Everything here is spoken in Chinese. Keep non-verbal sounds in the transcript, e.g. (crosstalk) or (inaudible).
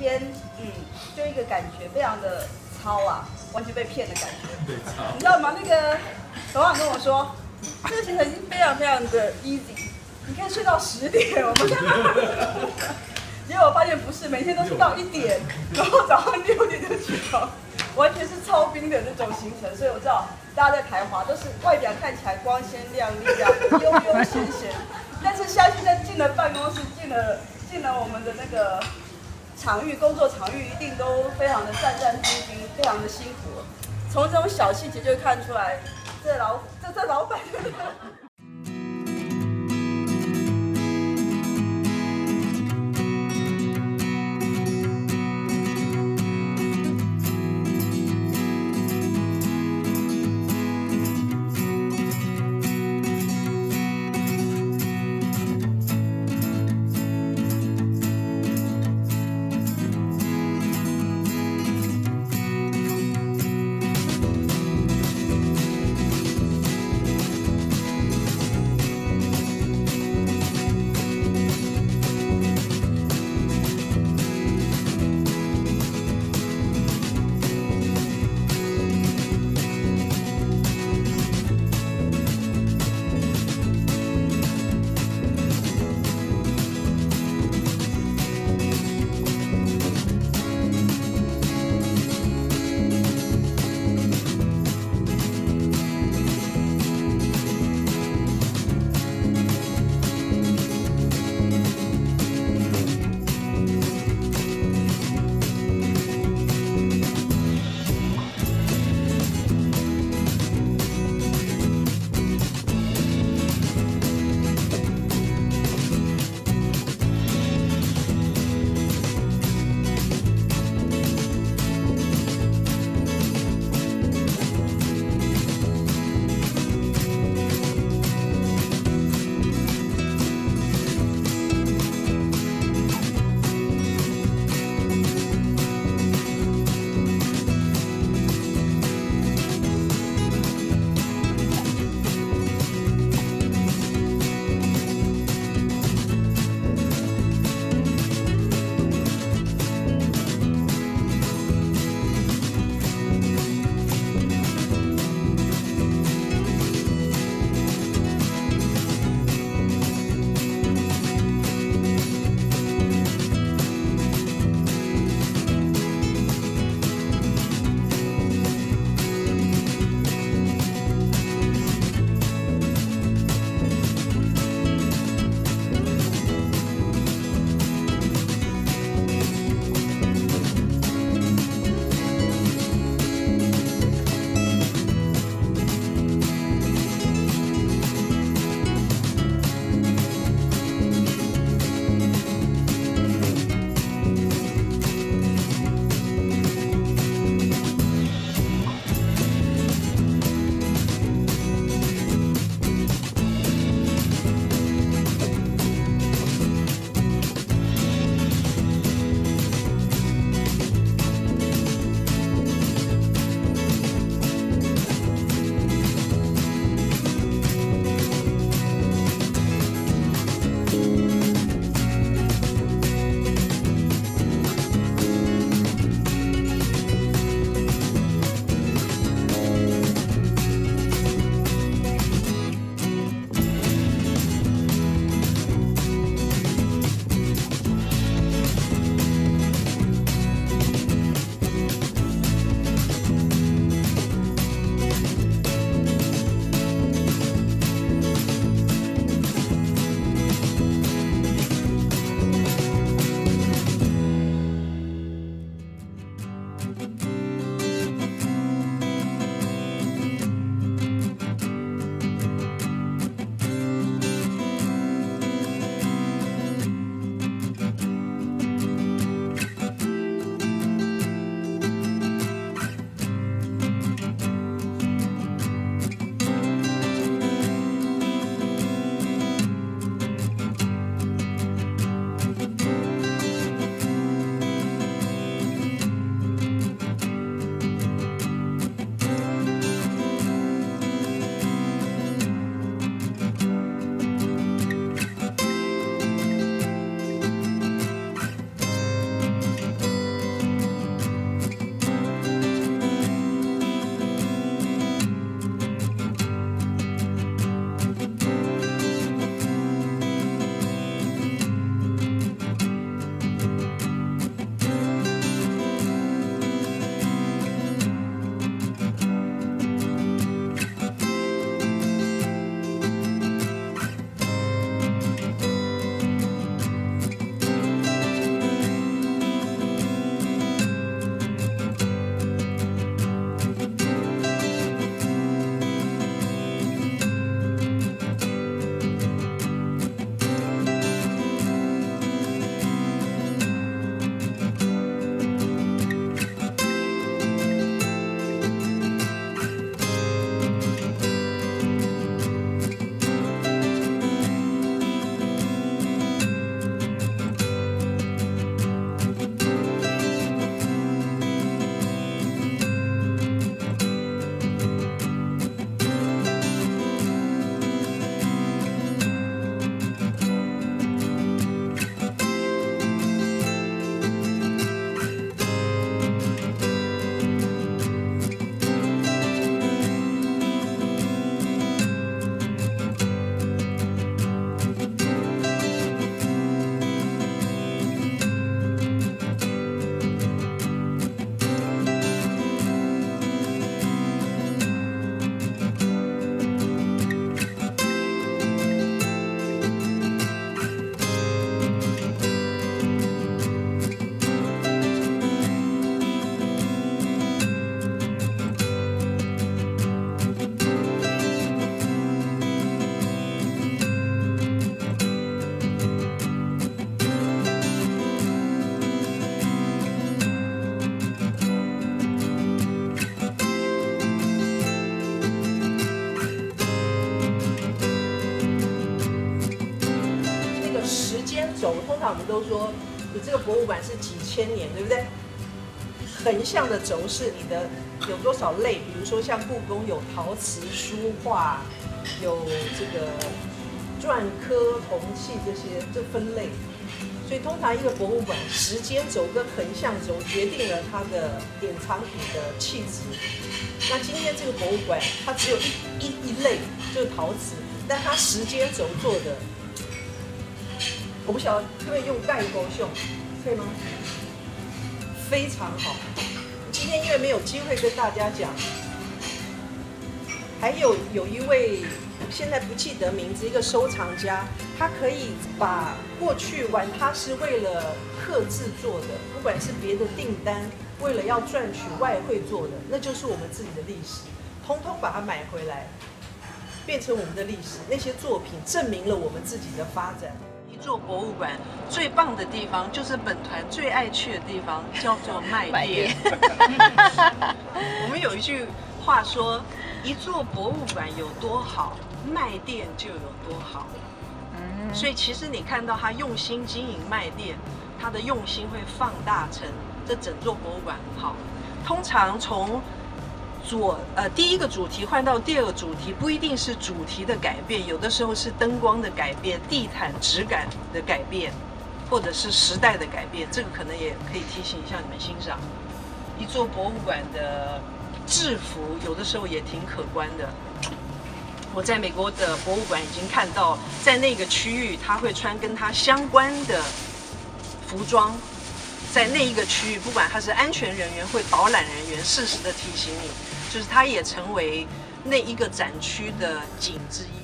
天，嗯，就一个感觉非常的糙啊，完全被骗的感觉。对，你知道吗？那个董事长跟我说，这个行程已经非常非常的 easy，你可以睡到十点。我们 (laughs) 结果我发现不是，每天都是到一点，(laughs) 然后早上六点就起床，完全是超冰的那种行程。所以我知道大家在台华都是外表看起来光鲜亮丽这样悠悠闲闲，但是相信在进了办公室，进了进了我们的那个场域工作场域，一定都非常的战战兢兢，非常的辛苦。从这种小细节就看出来，这老这这老板。通常我们都说你这个博物馆是几千年，对不对？横向的轴是你的有多少类？比如说像故宫有陶瓷、书画，有这个篆刻、铜器这些，这分类。所以通常一个博物馆，时间轴跟横向轴决定了它的典藏品的气质。那今天这个博物馆，它只有一一一类，就是陶瓷，但它时间轴做的，我不晓得可不可以用盖钩秀，可以吗？非常好。今天因为没有机会跟大家讲，还有有一位现在不记得名字，一个收藏家，他可以把过去玩他是为了刻制做的，不管是别的订单，为了要赚取外汇做的，那就是我们自己的历史，通通把它买回来，变成我们的历史。那些作品证明了我们自己的发展。一座博物馆最棒的地方，就是本团最爱去的地方，叫做卖店。(laughs) 我们有一句话说，一座博物馆有多好，卖店就有多好。嗯，所以其实你看到他用心经营卖店，他的用心会放大成这整座博物馆很好。通常从左呃第一个主题换到第二个主题，不一定是主题的改变，有的时候是灯光的改变、地毯质感的改变，或者是时代的改变。这个可能也可以提醒一下你们欣赏。一座博物馆的制服，有的时候也挺可观的。我在美国的博物馆已经看到，在那个区域他会穿跟他相关的服装。在那一个区域，不管他是安全人员或导览人员，适时的提醒你，就是它也成为那一个展区的景之一。